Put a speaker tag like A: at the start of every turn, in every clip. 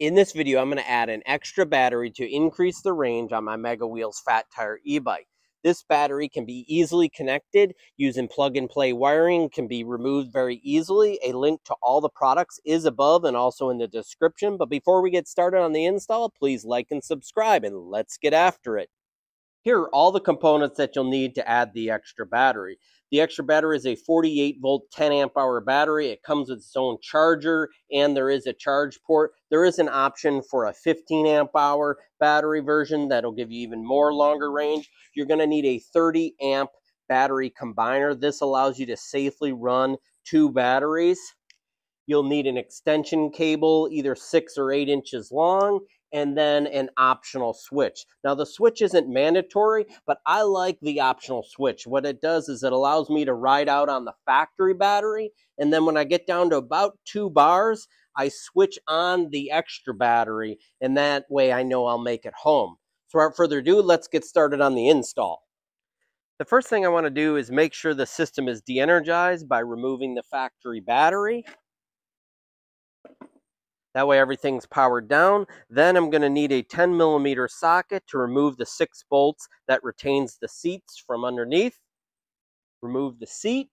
A: In this video, I'm going to add an extra battery to increase the range on my Megawheels Fat Tire e-bike. This battery can be easily connected using plug-and-play wiring, can be removed very easily. A link to all the products is above and also in the description. But before we get started on the install, please like and subscribe and let's get after it. Here are all the components that you'll need to add the extra battery. The extra battery is a 48 volt 10 amp hour battery. It comes with its own charger and there is a charge port. There is an option for a 15 amp hour battery version that'll give you even more longer range. You're going to need a 30 amp battery combiner. This allows you to safely run two batteries. You'll need an extension cable, either six or eight inches long, and then an optional switch. Now the switch isn't mandatory, but I like the optional switch. What it does is it allows me to ride out on the factory battery, and then when I get down to about two bars, I switch on the extra battery, and that way I know I'll make it home. So without further ado, let's get started on the install. The first thing I want to do is make sure the system is de-energized by removing the factory battery. That way everything's powered down. Then I'm going to need a 10 millimeter socket to remove the six bolts that retains the seats from underneath. Remove the seat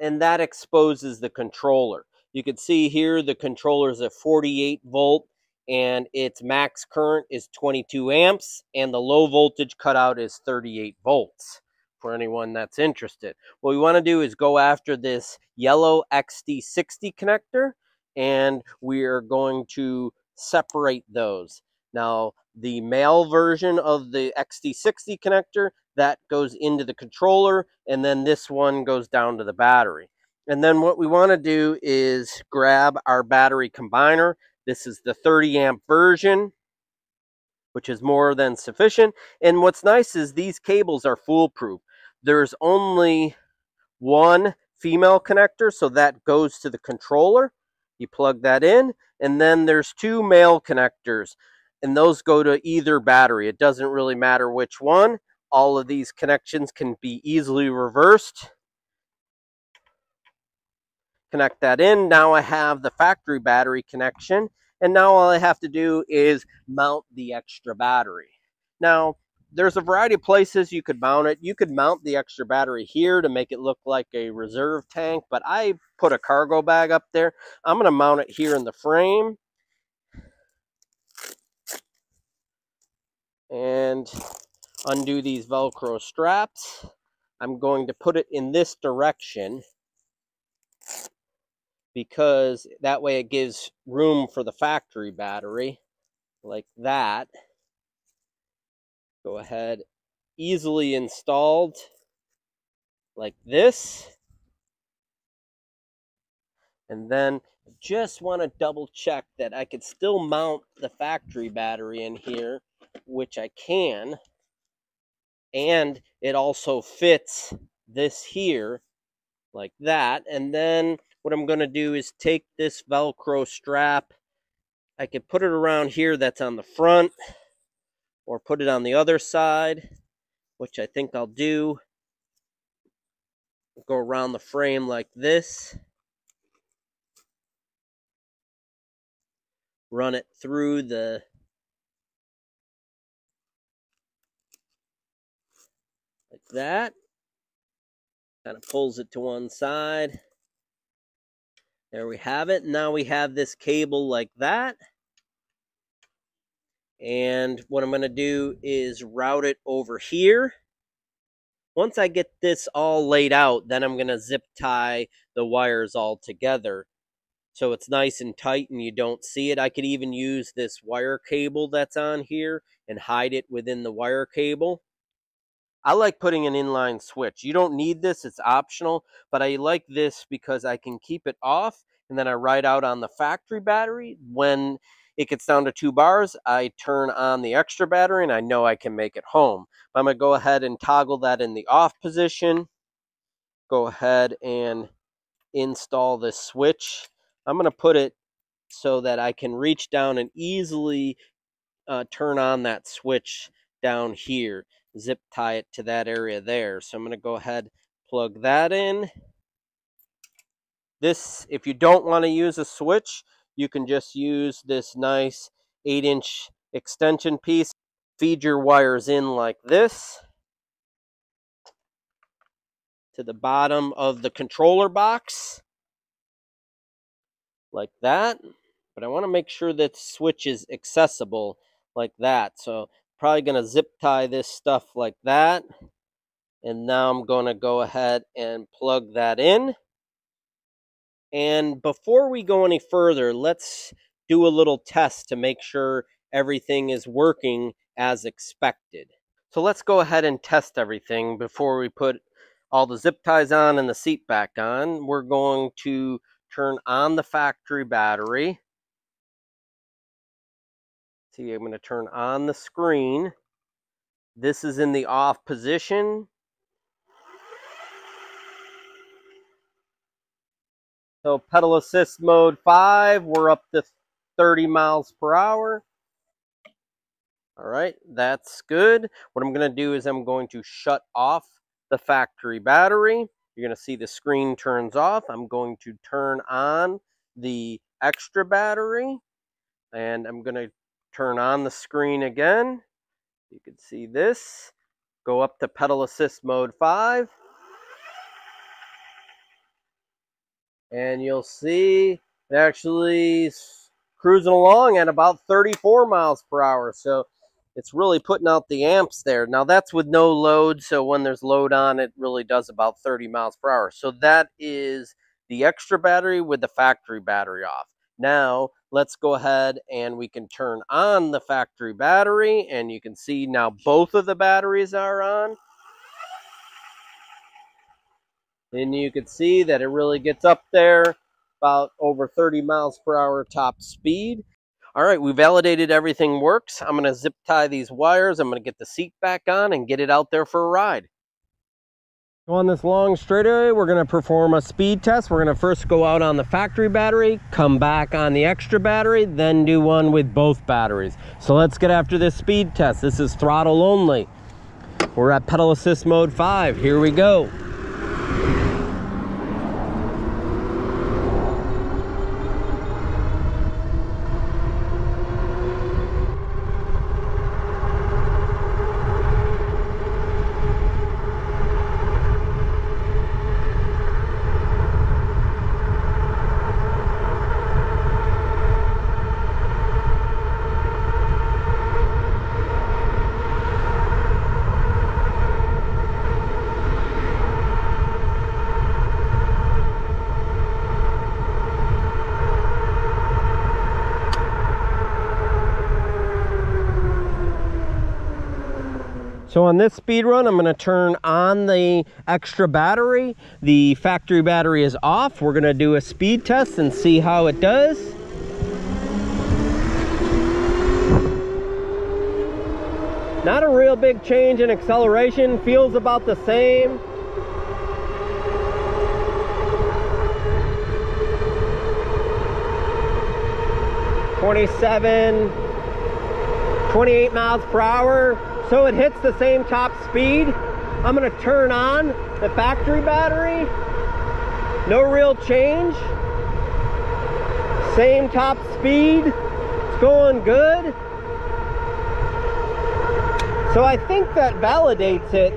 A: and that exposes the controller. You can see here the controller is a 48 volt and its max current is 22 amps and the low voltage cutout is 38 volts for anyone that's interested. What we want to do is go after this yellow XT60 connector and we are going to separate those. Now, the male version of the XT60 connector, that goes into the controller, and then this one goes down to the battery. And then what we want to do is grab our battery combiner. This is the 30 amp version, which is more than sufficient. And what's nice is these cables are foolproof. There's only one female connector, so that goes to the controller. You plug that in, and then there's two male connectors, and those go to either battery. It doesn't really matter which one. All of these connections can be easily reversed. Connect that in. Now I have the factory battery connection, and now all I have to do is mount the extra battery. Now, there's a variety of places you could mount it. You could mount the extra battery here to make it look like a reserve tank, but I put a cargo bag up there. I'm going to mount it here in the frame. And undo these Velcro straps. I'm going to put it in this direction because that way it gives room for the factory battery like that go ahead. Easily installed. Like this. And then just want to double check that I could still mount the factory battery in here which I can. And it also fits this here like that. And then what I'm going to do is take this velcro strap. I could put it around here that's on the front or put it on the other side, which I think I'll do. Go around the frame like this. Run it through the like that. Kind of pulls it to one side. There we have it. Now we have this cable like that. And what I'm going to do is route it over here. Once I get this all laid out, then I'm going to zip tie the wires all together. So it's nice and tight and you don't see it. I could even use this wire cable that's on here and hide it within the wire cable. I like putting an inline switch. You don't need this, it's optional, but I like this because I can keep it off and then I ride out on the factory battery when it gets down to two bars, I turn on the extra battery and I know I can make it home. I'm going to go ahead and toggle that in the off position. Go ahead and install this switch. I'm going to put it so that I can reach down and easily uh, turn on that switch down here. Zip tie it to that area there. So I'm going to go ahead plug that in. This, if you don't want to use a switch, you can just use this nice 8 inch extension piece. Feed your wires in like this to the bottom of the controller box like that. But I want to make sure that switch is accessible like that. So probably going to zip tie this stuff like that. And now I'm going to go ahead and plug that in. And before we go any further, let's do a little test to make sure everything is working as expected. So let's go ahead and test everything before we put all the zip ties on and the seat back on. We're going to turn on the factory battery. See, I'm going to turn on the screen. This is in the off position. So pedal assist mode 5, we're up to 30 miles per hour. All right, that's good. What I'm going to do is I'm going to shut off the factory battery. You're going to see the screen turns off. I'm going to turn on the extra battery and I'm going to turn on the screen again. You can see this. Go up to pedal assist mode 5. And you'll see it actually cruising along at about 34 miles per hour. So it's really putting out the amps there. Now that's with no load, so when there's load on, it really does about 30 miles per hour. So that is the extra battery with the factory battery off. Now let's go ahead and we can turn on the factory battery and you can see now both of the batteries are on. And you can see that it really gets up there about over 30 miles per hour top speed. All right, we validated everything works. I'm to zip tie these wires. I'm to get the seat back on and get it out there for a ride. On this long straightaway, we're to perform a speed test. We're to first go out on the factory battery, come back on the extra battery, then do one with both batteries. So let's get after this speed test. This is throttle only. We're at pedal assist mode 5. Here we go. So on this speed run, I'm gonna turn on the extra battery. The factory battery is off. We're gonna do a speed test and see how it does. Not a real big change in acceleration, feels about the same. Twenty-seven, 28 miles per hour so it hits the same top speed. I'm gonna turn on the factory battery. No real change. Same top speed. It's going good. So I think that validates it.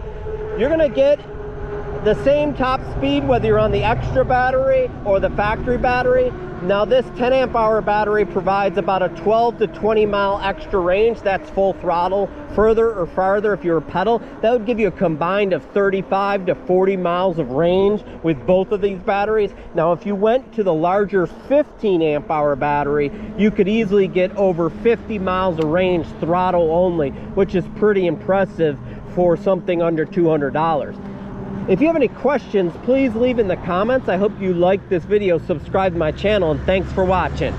A: You're gonna get the same top speed whether you're on the extra battery or the factory battery. Now this 10 amp hour battery provides about a 12 to 20 mile extra range. That's full throttle. Further or farther if you're a pedal, that would give you a combined of 35 to 40 miles of range with both of these batteries. Now if you went to the larger 15 amp hour battery, you could easily get over 50 miles of range throttle only, which is pretty impressive for something under $200. If you have any questions, please leave in the comments. I hope you like this video, subscribe to my channel, and thanks for watching.